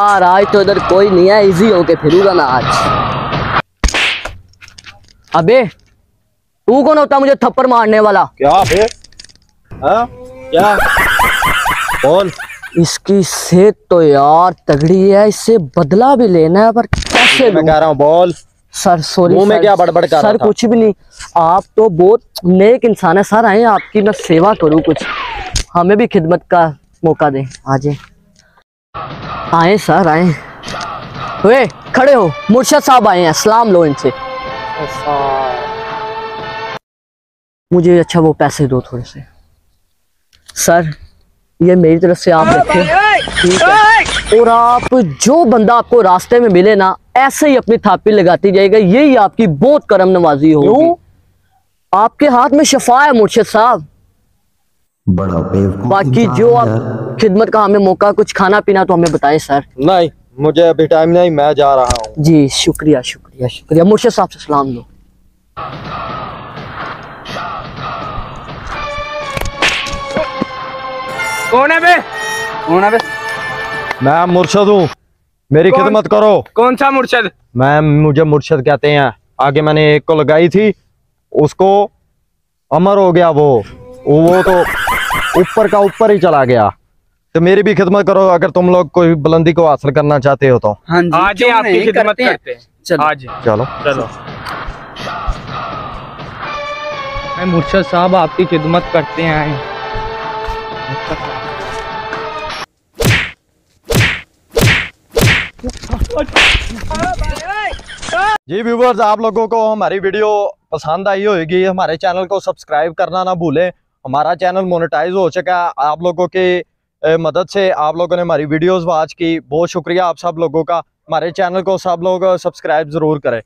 यार आज तो इधर कोई नहीं है इजी होके फिरूँगा मैं आज। अबे तू कौन होता मुझे थप्पड़ मारने वाला? क्या बे? हाँ? क्या? बोल। इसकी सेहत तो यार तगड़ी है इससे बदला भी लेना है पर कैसे मैं कह रहा हूँ बोल। सर सॉरी मुँह में क्या बड़बड़ कर रहा सर कुछ भी नहीं। आप तो बहुत नेक इंसान है सर आए आपकी मैं सेवा करूँ कुछ। हमें भी खिदमत का मौका दें। आजे आए सर आए। वे खड़े हो। मुर्शद साहब आए हैं सलाम लो इनसे। मुझे अच्छा वो पैसे दो थोड़े से। सर ये मेरी तरफ़ से आप रखें ठीक है। और आप जो बंदा आपको रास्ते में मिले ना ऐसे ही अपनी थापी लगाती जाएगा। यही आपकी बहुत करम नवाजी होगी। आपके हाथ में शफा है मुर्शद साहब। बड़ा बेवकूफ़ बाकी जो आप खिदमत का हमें मौका कुछ खाना पीना तो हमें बताएँ सर। नहीं मुझे अभी टाइम नहीं मैं जा रहा हूँ। जी शुक्रिया शुक्रिया शुक्रिया। मुर्शिद साहब से सलाम लो। कौन है बे? कौन है बे? मैं मुर्शद हूँ। मेरी खिदमत करो। कौन सा मुर्शद? मैं मुझे मुर्शद कहते हैं। आगे मैंने एक को लगाई थी उसको अमर हो गया वो। वो तो ऊपर का ऊपर ही चला गया। तो मेरी भी खिदमत करो अगर तुम लोग कोई बुलंदी को हासिल करना चाहते हो तो। हाँ जी आज ही आपकी खिदमत हैं। करते हैं। चलो। आज चलो। चलो। मैं मुर्शद साहब आपकी खिदमत करते हैं। जी व्यूवर्स आप लोगों को हमारी वीडियो पसंद आई होगी हमारे चैनल को सब्सक्राइब करना ना भूलें। हमारा चैनल मोनेटाइज हो चुका है। आप लोगों के मदद से आप लोगों ने हमारी वीडियोस वाच की। बहुत शुक्रिया आप सब लोगों का। हमारे चैनल को सब लोग सब्सक्राइब ज़रूर करें।